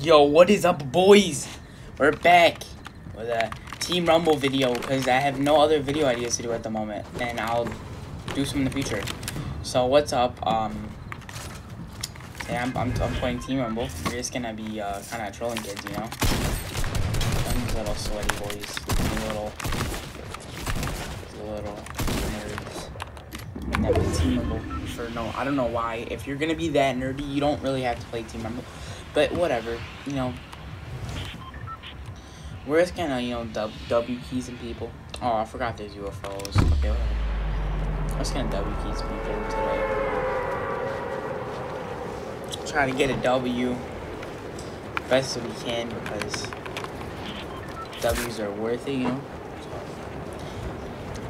Yo, what is up, boys? We're back with a Team Rumble video because I have no other video ideas to do at the moment, and I'll do some in the future. So what's up? Um, today I'm I'm, I'm playing Team Rumble. We're just gonna be uh, kind of trolling kids, you know. Them little sweaty boys, little little nerds. And that Team Rumble for no, I don't know why. If you're gonna be that nerdy, you don't really have to play Team Rumble. But whatever, you know. We're just gonna, you know, dub, W keys and people. Oh, I forgot there's UFOs. Okay, whatever. I'm just gonna W keys people today. Try to get a W best we can because W's are worth it, you know.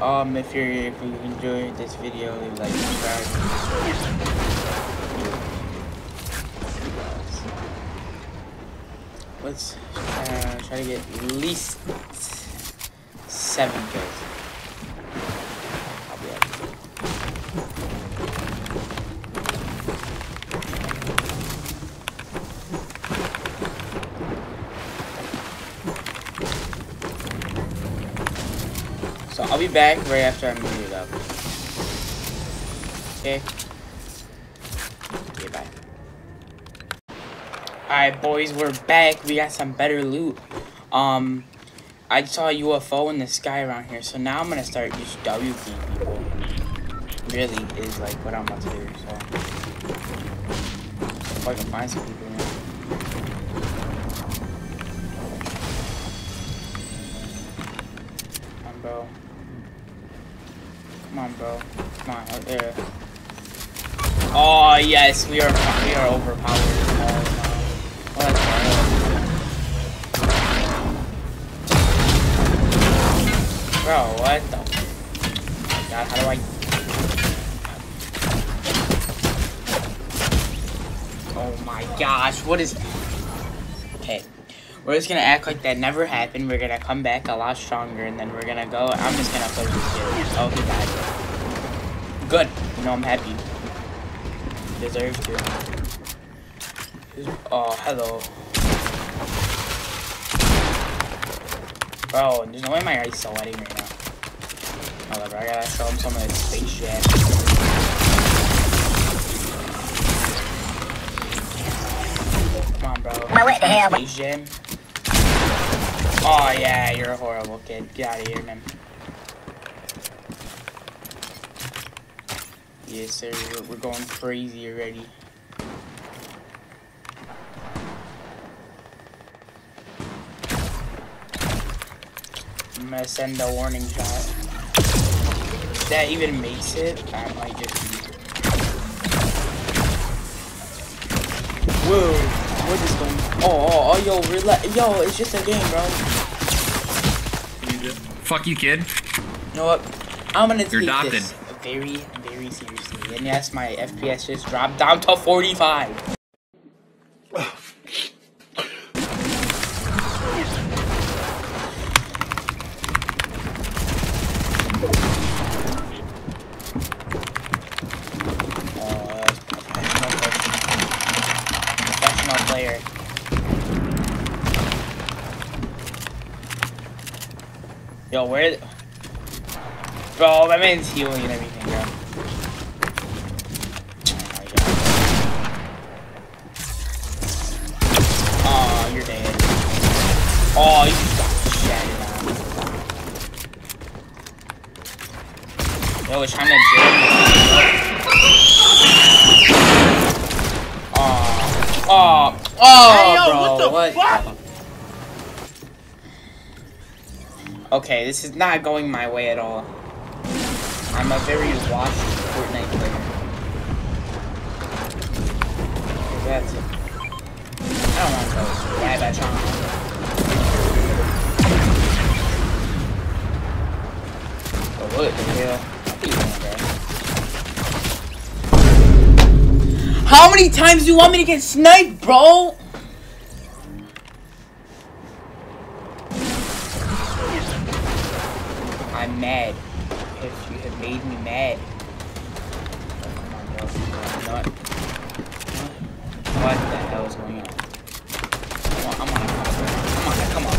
Um, if you're if you enjoyed this video, leave a like, subscribe. Let's uh, try to get at least seven kills. So I'll be back right after I move it up. Okay, bye. Alright, boys, we're back. We got some better loot. Um, I saw a UFO in the sky around here, so now I'm gonna start just W people. Really is like what I'm about to do, so. If I can find some people, know. Come on, bro. Come on, bro. Come on, right there. Oh yes, we are we are overpowered. Bro, what the oh my god, how do I Oh my gosh, what is Okay. We're just gonna act like that never happened. We're gonna come back a lot stronger and then we're gonna go I'm just gonna play this kid. Oh he died. Good. You know I'm happy deserve to. Oh, hello. Bro, there's no way my eyes sweating right now. Up, I gotta show him some of this space jam. Come on, bro. Now what the hell? Space jam. Oh, yeah, you're a horrible kid. Get out of here, man. Yes, sir. We're going crazy already. Gonna send a warning shot. If that even makes it, I might just. Whoa! What is going? Oh, oh, oh, yo, relax. Yo, it's just a game, bro. Fuck you, kid. You know what? I'm gonna You're take adopted. this very, very seriously. And yes, my FPS just dropped down to 45. Player. Yo, where? Bro, my man's healing and everything, bro. Oh you're dead. Oh, you got shattered. Yo, it's trying to jail Oh, oh, oh, Hey, yo, bro, what the what? fuck? Okay, this is not going my way at all. I'm a very washed Fortnite player. That's it. I don't want those. Yeah, that's wrong. Oh, what the How many times do you want me to get sniped, bro? I'm mad. If you have made me mad. Oh, come on, bro. You know what? What the hell is going on? come on.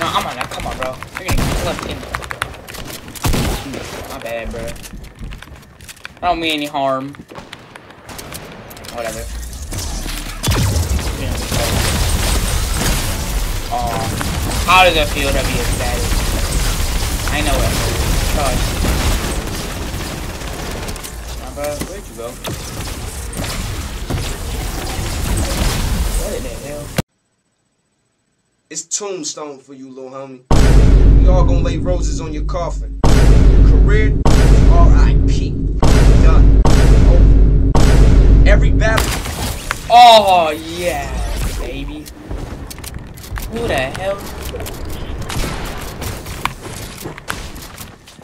No, I'm on that. Come on, bro. You're gonna get flipped in. My bad, bro. I don't mean any harm. Whatever. Oh, how does it feel to be a status? I know it. Nah, bro, where'd you go? What in the hell? It's tombstone for you, little homie. We all gonna lay roses on your coffin. Career, R.I.P. Every battle. Oh, yeah, baby. Who the hell?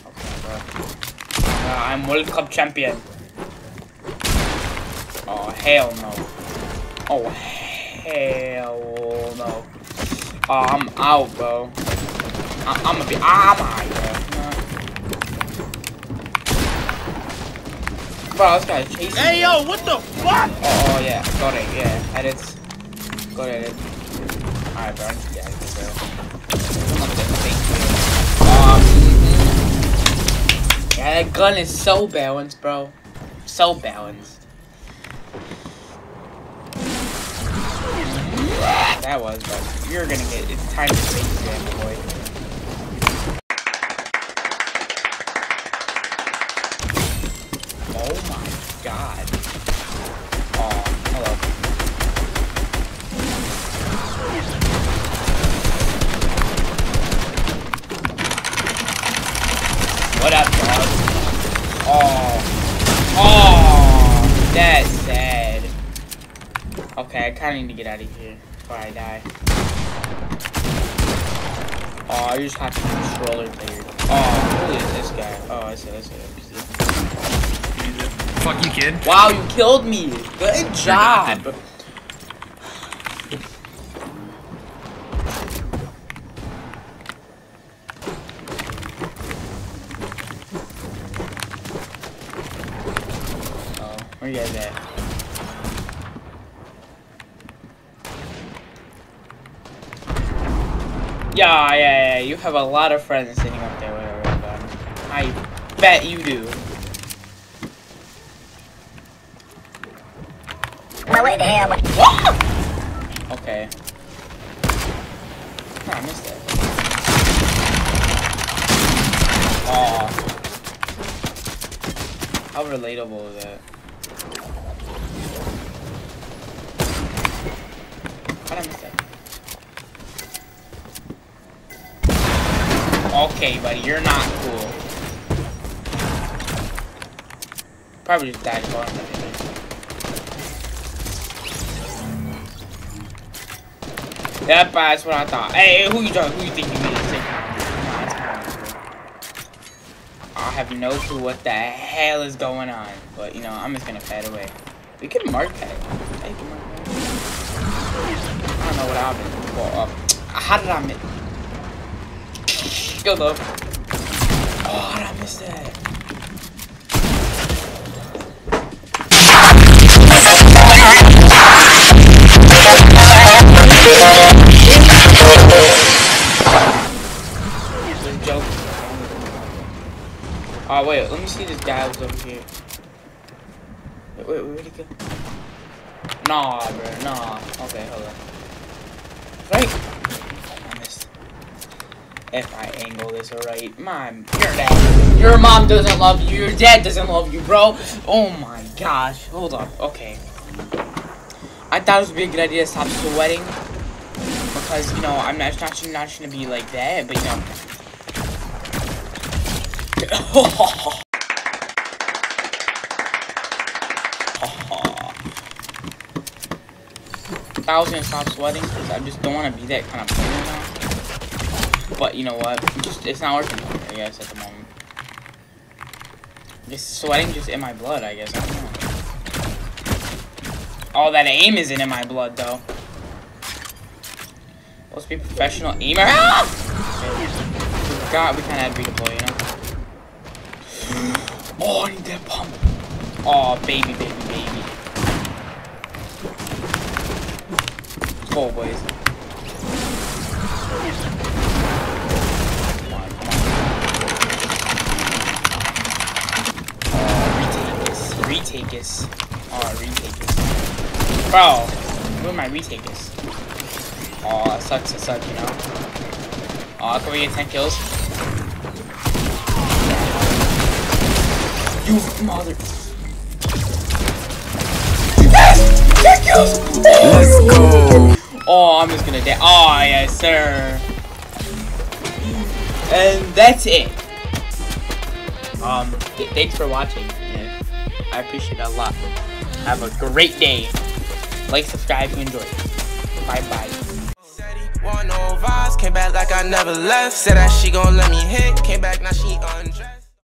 Okay. Uh, I'm World Cup champion. Oh, hell no. Oh, hell no. Oh, I'm out, bro. I I'm gonna be. I'm out, bro. This guy's chasing me. Hey yo, what the fuck? Oh, oh yeah, got it, yeah, edits. Got it. Alright, bro, yeah, I guess so. Come on, get the fake Um, mhm. Yeah, that gun is so balanced, bro. So balanced. That was, but you're gonna get, it's time to fake exam, boy. I need to get out of here before I die. Oh, I just have to controller player. Oh, who is this guy? Oh, I see, I see, I see. Fuck you, kid. Wow, you killed me. Good job. Oh, where you guys at? Yeah, yeah, yeah. You have a lot of friends sitting up there with a gun. I bet you do. Wait. Okay. Oh, I missed that. Aw. How relatable is that? Okay, buddy, you're not cool. Probably just died him. Yep, that's what I thought. Hey, who you talking? Who you think you it's not true. I have no clue what the hell is going on, but you know, I'm just gonna fade away. We can mark that. Hey, can mark that. I don't know what happened. Well, uh, how did I miss? Go low. Oh, I missed that? Oh wait, let me see this guy was over here. Wait, wait, where'd he go? Nah, bro, nah. Okay, hold on. Right? If I angle this alright, my your dad, your mom doesn't love you. Your dad doesn't love you, bro. Oh my gosh. Hold up. Okay. I thought it would be a good idea to stop sweating because you know I'm not not not, not gonna be like that, but you know. I was gonna stop sweating because I just don't want to be that kind of now. But you know what? Just it's not working. I guess at the moment. Just sweating just in my blood. I guess. I don't know. All that aim isn't in my blood though. Let's be professional aimer. Ah! God, we kind of had to redeploy, you know. Oh, I need that pump. Oh, baby, baby, baby. Go, boys. Come on, come on. Oh, retake this. Retake this. Oh, retake this. Bro, where my retake is? Oh, it sucks, it sucks, you know? Oh, can we get 10 kills? You mother... Yes! 10 kills! Let's go. Oh, I'm just gonna die. Oh, yes, sir. And that's it. Um, th- thanks for watching. I appreciate it a lot. Have a great day. Like, subscribe you enjoyed. Bye bye. Came back like I never left. Said that she gon' let me hit, came back now she un.